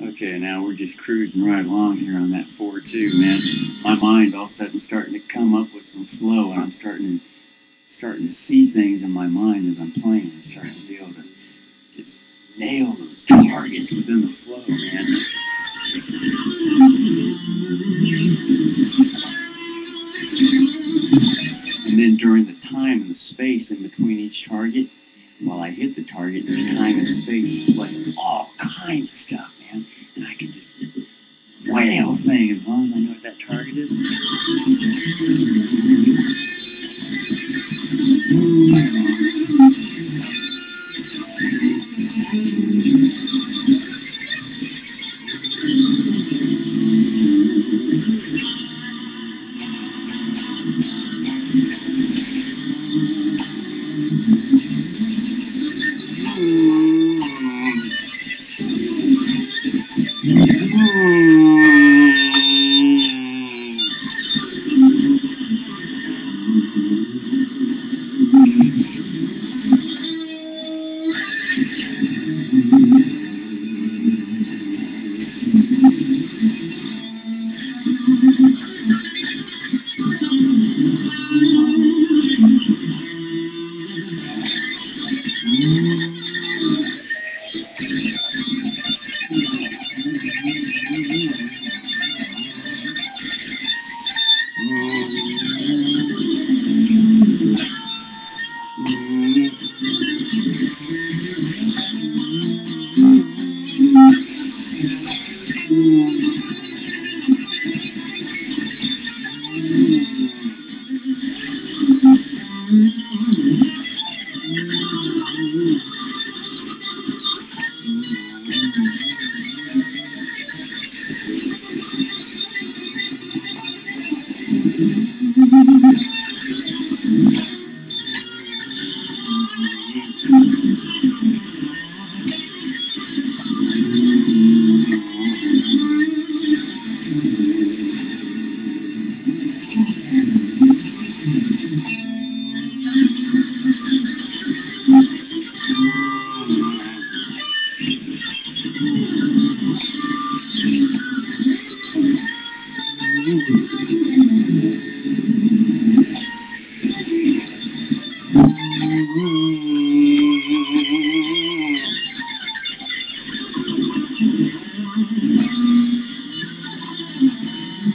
Okay, now we're just cruising right along here on that 4 2, man. My mind's all of a sudden starting to come up with some flow, and I'm starting to starting to see things in my mind as I'm playing. I'm starting to be able to just nail those targets within the flow, man. And then during the time and the space in between each target, while I hit the target, there's time and space to play all kinds of stuff, man. And I can just wail thing as long as I know what that target is. Mm.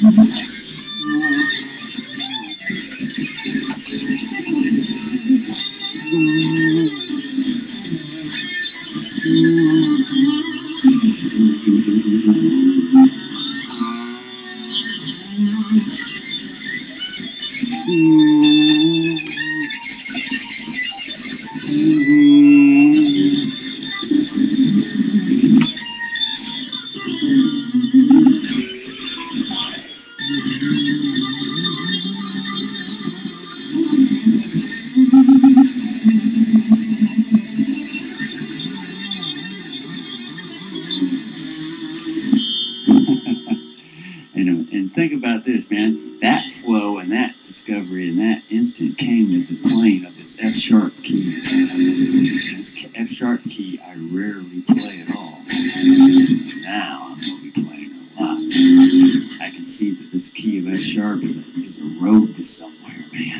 Mm-hmm. This key of F sharp is a, is a road to somewhere, man.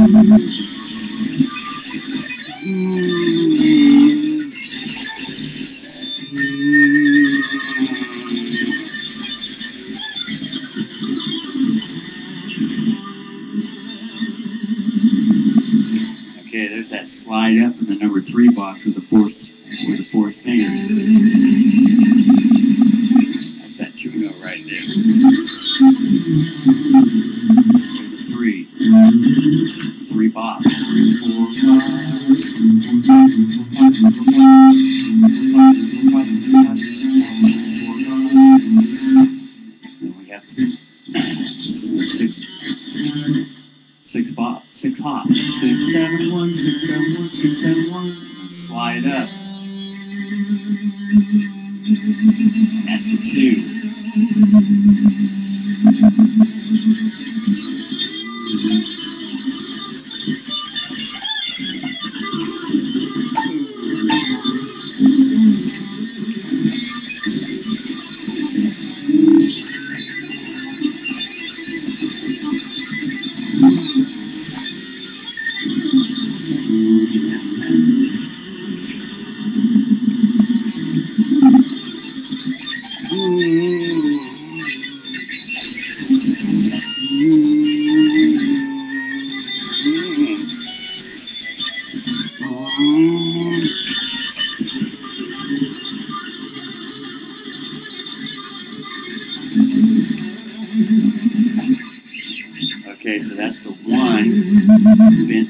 Okay, there's that slide up from the number three box with the fourth with the fourth finger. Thank you.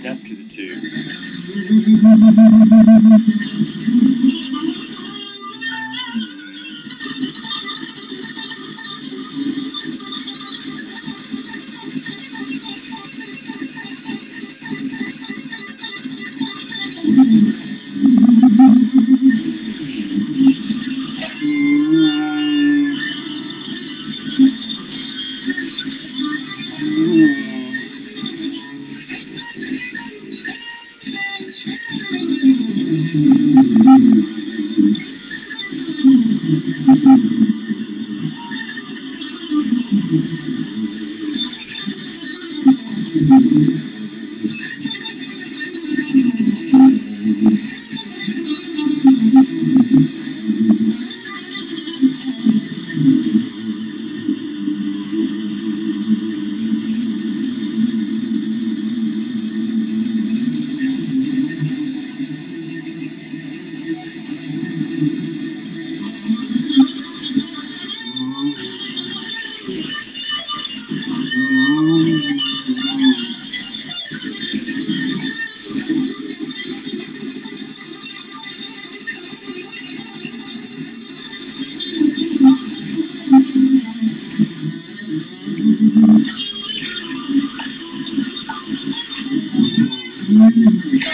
depth to the tube. Okay.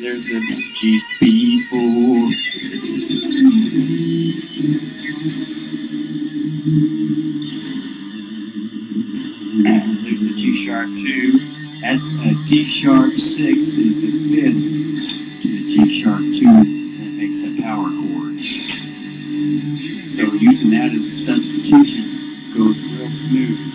There's the GB four. There's the G sharp two. That's a uh, D sharp six is the fifth to the G sharp two. That makes a power chord. So using that as a substitution goes real smooth.